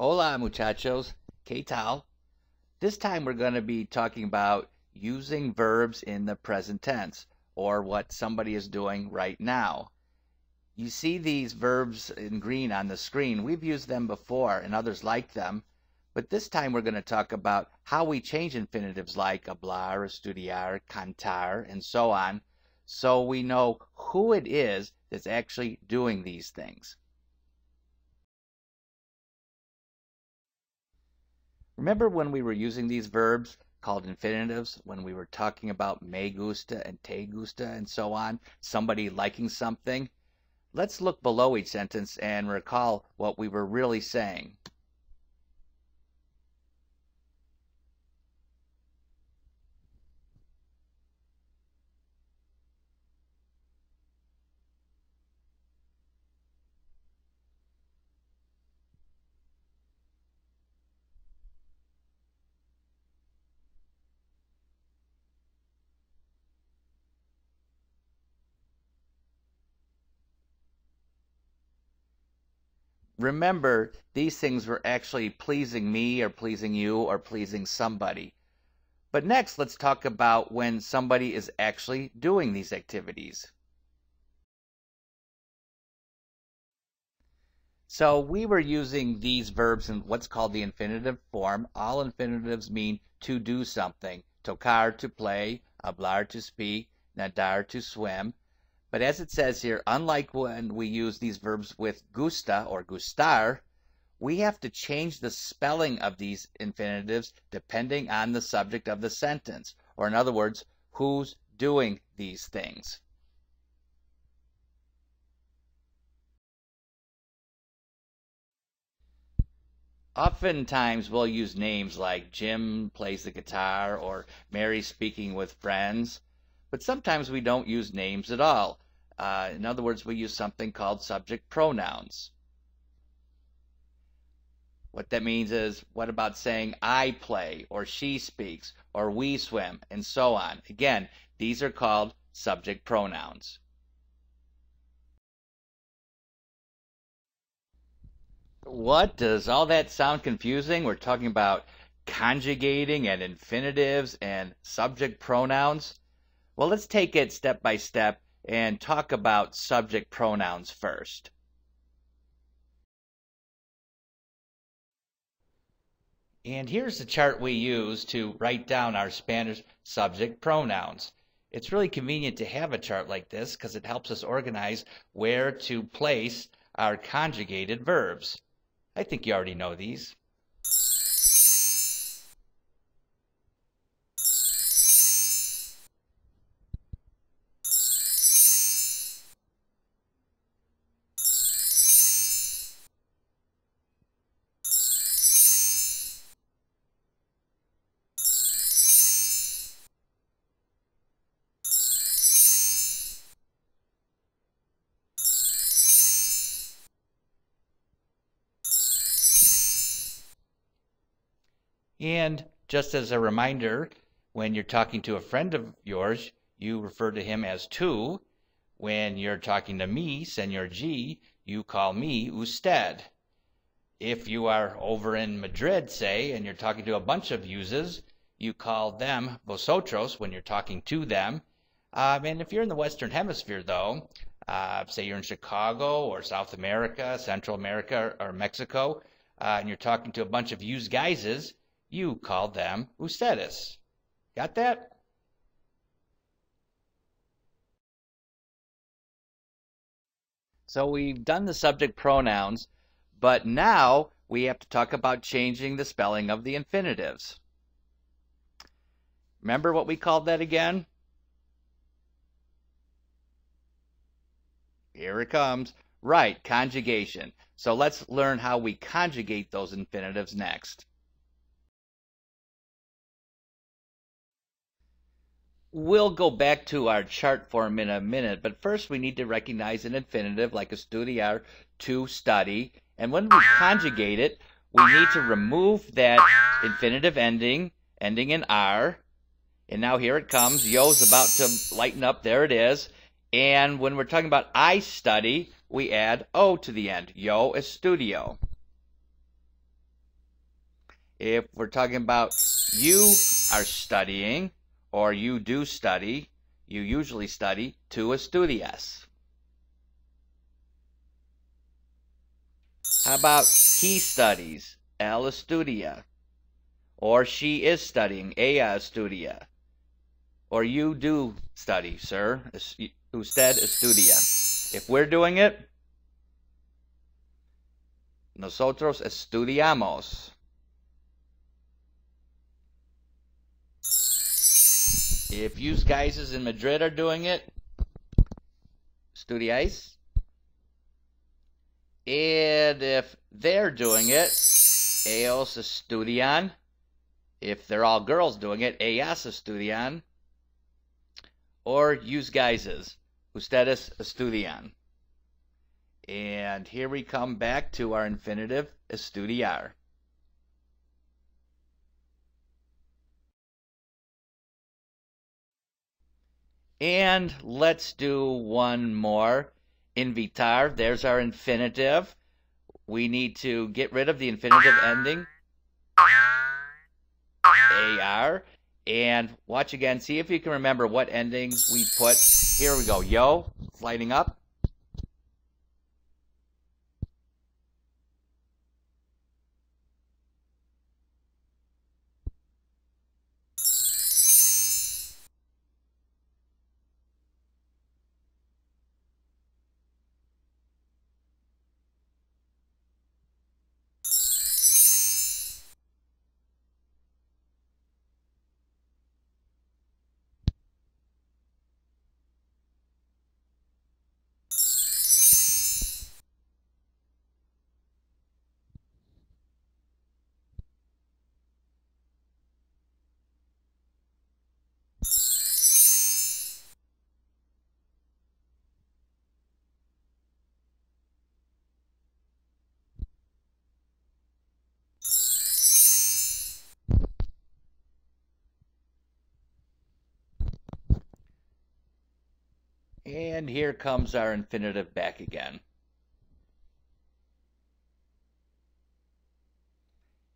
Hola, muchachos. ¿Qué tal? This time we're going to be talking about using verbs in the present tense, or what somebody is doing right now. You see these verbs in green on the screen. We've used them before, and others like them. But this time we're going to talk about how we change infinitives like hablar, estudiar, cantar, and so on, so we know who it is that's actually doing these things. Remember when we were using these verbs called infinitives when we were talking about me gusta and te gusta and so on, somebody liking something? Let's look below each sentence and recall what we were really saying. Remember these things were actually pleasing me or pleasing you or pleasing somebody. But next, let's talk about when somebody is actually doing these activities. So we were using these verbs in what's called the infinitive form. All infinitives mean to do something. Tocar, to play. Hablar, to speak. Nadar, to swim. But as it says here, unlike when we use these verbs with gusta or gustar, we have to change the spelling of these infinitives depending on the subject of the sentence, or in other words, who's doing these things. Oftentimes we'll use names like Jim plays the guitar or Mary speaking with friends. But sometimes we don't use names at all. Uh, in other words, we use something called subject pronouns. What that means is, what about saying I play, or she speaks, or we swim, and so on? Again, these are called subject pronouns. What? Does all that sound confusing? We're talking about conjugating and infinitives and subject pronouns. Well, let's take it step by step and talk about subject pronouns first. And here's the chart we use to write down our Spanish subject pronouns. It's really convenient to have a chart like this because it helps us organize where to place our conjugated verbs. I think you already know these. And just as a reminder, when you're talking to a friend of yours, you refer to him as tú. When you're talking to me, Señor G, you call me usted. If you are over in Madrid, say, and you're talking to a bunch of uses, you call them vosotros when you're talking to them. Um, and if you're in the Western Hemisphere, though, uh, say you're in Chicago or South America, Central America, or Mexico, uh, and you're talking to a bunch of use guises, you called them ustedes. Got that? So we've done the subject pronouns, but now we have to talk about changing the spelling of the infinitives. Remember what we called that again? Here it comes. Right, conjugation. So let's learn how we conjugate those infinitives next. We'll go back to our chart form in a minute, but first we need to recognize an infinitive like a estudiar, to study. And when we conjugate it, we need to remove that infinitive ending, ending in R. And now here it comes. Yo's about to lighten up. There it is. And when we're talking about I study, we add O to the end. Yo is estudio. If we're talking about you are studying or you do study, you usually study tu estudias. How about he studies, él estudia? Or she is studying, ella estudia. Or you do study, sir, usted estudia. If we're doing it, nosotros estudiamos. If you guys in Madrid are doing it, estudiáis. And if they're doing it, ellos estudian. If they're all girls doing it, ellas estudian. Or use guises, ustedes estudian. And here we come back to our infinitive estudiar. And let's do one more. Invitar, there's our infinitive. We need to get rid of the infinitive ending. AR. And watch again. See if you can remember what endings we put. Here we go. Yo, lighting up. And here comes our infinitive back again.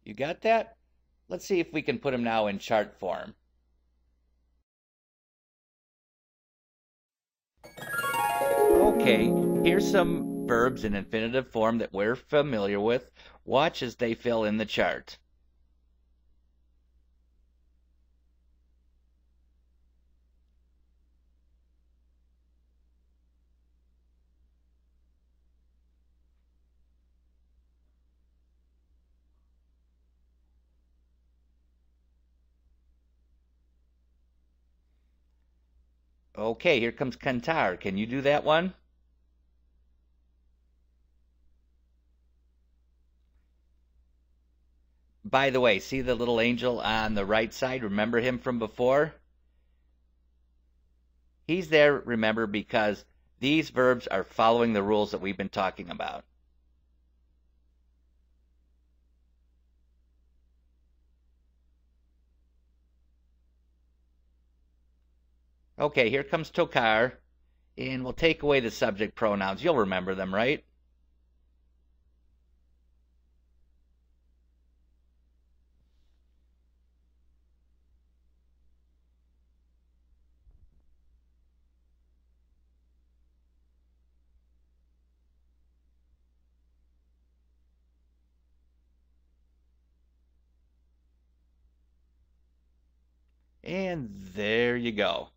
You got that? Let's see if we can put them now in chart form. Okay, here's some verbs in infinitive form that we're familiar with. Watch as they fill in the chart. Okay, here comes Cantar. Can you do that one? By the way, see the little angel on the right side? Remember him from before? He's there, remember, because these verbs are following the rules that we've been talking about. Okay, here comes Tocar, and we'll take away the subject pronouns. You'll remember them, right? And there you go.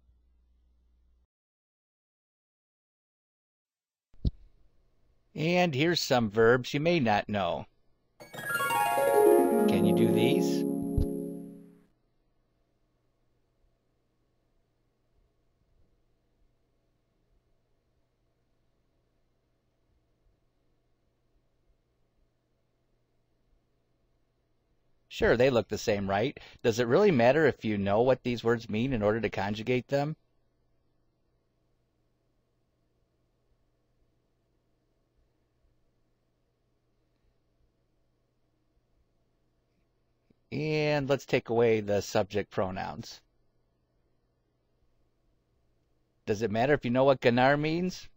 And here's some verbs you may not know. Can you do these? Sure, they look the same, right? Does it really matter if you know what these words mean in order to conjugate them? and let's take away the subject pronouns. Does it matter if you know what ganar means?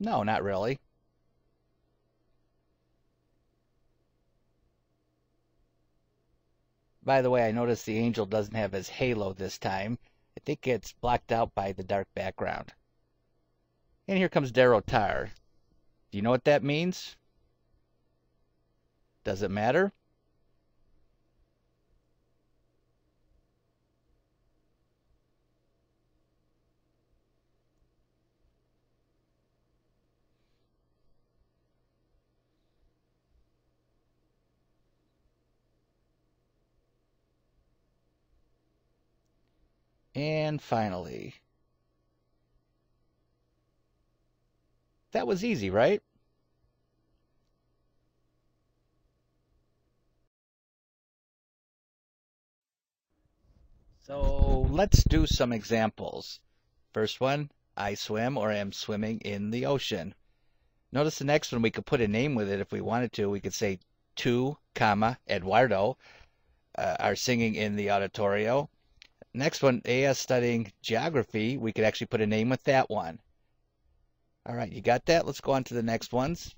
No, not really. By the way, I noticed the angel doesn't have his halo this time. I think it's blocked out by the dark background. And here comes Darrow Tar. Do you know what that means? Does it matter? And finally, that was easy, right? So let's do some examples. First one, I swim or am swimming in the ocean. Notice the next one, we could put a name with it if we wanted to. We could say two, comma, Eduardo uh, are singing in the auditorio. Next one, AS studying geography. We could actually put a name with that one. All right, you got that? Let's go on to the next ones.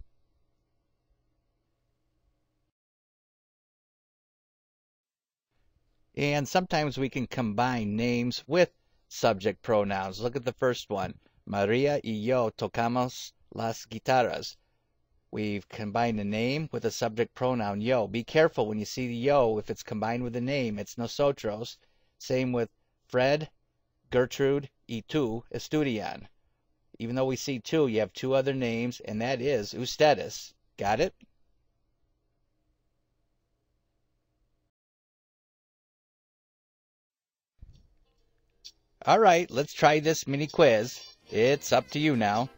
And sometimes we can combine names with subject pronouns. Look at the first one. Maria y yo tocamos las guitarras. We've combined a name with a subject pronoun, yo. Be careful when you see the yo, if it's combined with a name, it's nosotros. Same with Fred, Gertrude, y tú estudian. Even though we see two, you have two other names, and that is ustedes. Got it? All right, let's try this mini quiz. It's up to you now.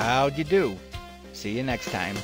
How'd you do? See you next time.